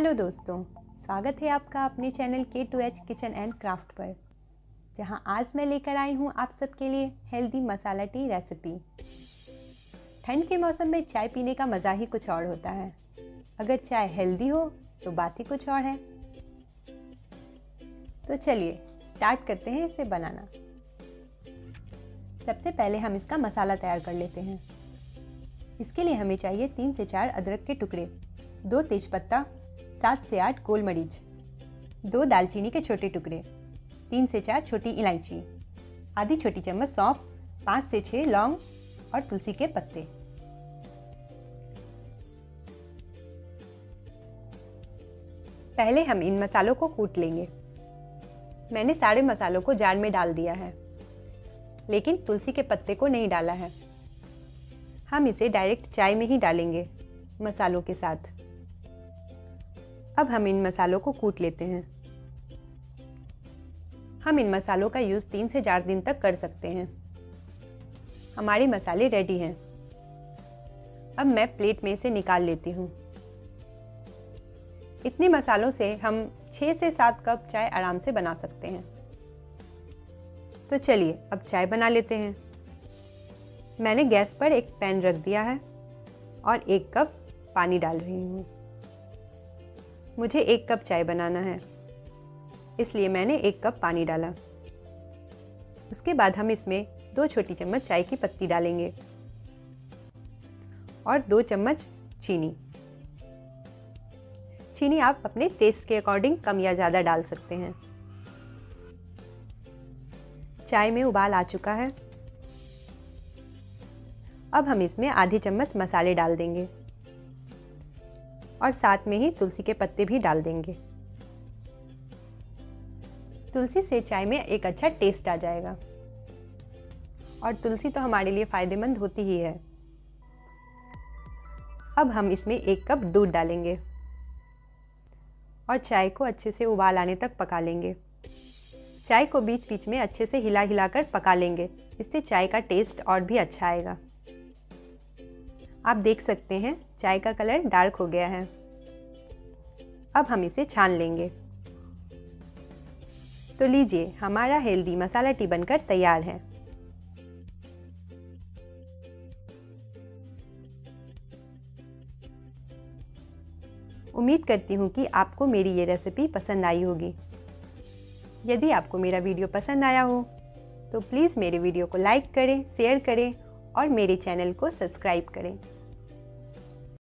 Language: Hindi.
हेलो दोस्तों, स्वागत है आपका अपने चैनल के two H kitchen and craft पर, जहाँ आज मैं लेकर आई हूँ आप सबके लिए हेल्दी मसाला टी रेसिपी ठंड के मौसम में चाय पीने का मज़ा ही कुछ और होता है। अगर चाय हेल्दी हो तो बात ही कुछ और है। तो चलिए स्टार्ट करते हैं इसे बनाना। सबसे पहले हम इसका मसाला तैयार कर लेते हैं। इसके लिए हमें चाहिए तीन से चार अदरक के टुकड़े, दो तेजपत्ता सात से आठ गोल मरीच, दो दालचीनी के छोटे टुकड़े, तीन से चार छोटी इलायची, आधी छोटी चम्मच सौंफ, पाँच से छः लौंग और तुलसी के पत्ते। पहले हम इन मसालों को कूट लेंगे। मैंने सारे मसालों को जार में डाल दिया है, लेकिन तुलसी के पत्ते को नहीं डाला है। हम इसे डायरेक्ट चाय में ही डालेंगे, मसालों के साथ। अब हम इन मसालों को कूट लेते हैं। हम इन मसालों का यूज़ तीन से चार दिन तक कर सकते हैं। हमारे मसाले रेडी हैं। अब मैं प्लेट में से निकाल लेती हूँ। इतने मसालों से हम छः से सात कप चाय आराम से बना सकते हैं। तो चलिए, अब चाय बना लेते हैं। मैंने गैस पर एक पैन रख दिया है और एक कप पानी डाल रही हूँ। मुझे एक कप चाय बनाना है। इसलिए मैंने एक कप पानी डाला। उसके बाद हम इसमें दो छोटी चम्मच चाय की पत्ती डालेंगे और दो चम्मच चीनी। चीनी आप अपने टेस्ट के अकॉर्डिंग कम या ज़्यादा डाल सकते हैं। चाय में उबाल आ चुका है। अब हम इसमें आधी चम्मच मसाले डाल देंगे। और साथ में ही तुलसी के पत्ते भी डाल देंगे। तुलसी से चाय में एक अच्छा टेस्ट आ जाएगा। और तुलसी तो हमारे लिए फ़ायदेमंद होती ही है। अब हम इसमें एक कप दूध डालेंगे। और चाय को अच्छे से उबाल आने तक पका लेंगे। चाय को बीच बीच में अच्छे से हिला हिला कर पका लेंगे। इससे चाय का टेस्ट और भी अच्छा आएगा। आप देख सकते हैं, चाय का कलर डार्क हो गया है। अब हम इसे छान लेंगे। तो लीजिए, हमारा हेल्दी मसाला टी बनकर तैयार है। उम्मीद करती हूँ कि आपको मेरी ये रेसिपी पसंद आई होगी। यदि आपको मेरा वीडियो पसंद आया हो तो प्लीज़ मेरे वीडियो को लाइक करें, शेयर करें और मेरे चैनल को सब्सक्राइब करें।